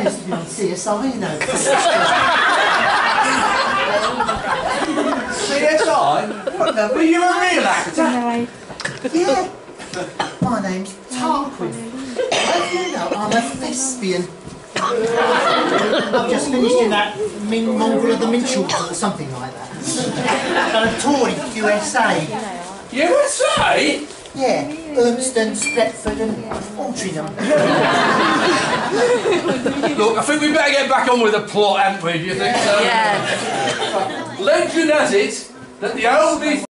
to be on CSI, you know. CSI? Were you a real actor? Yeah. My name's Tarquin. You know I'm a thespian? I've just finished in that Ming Mongrel of the Minchel or something like that. Done a tour in USA. USA? Yeah, Urmston, Stretford and Altrincham. Look, I think we better get back on with the plot, haven't we? Do you think so? Yeah. Legend has it that the oldest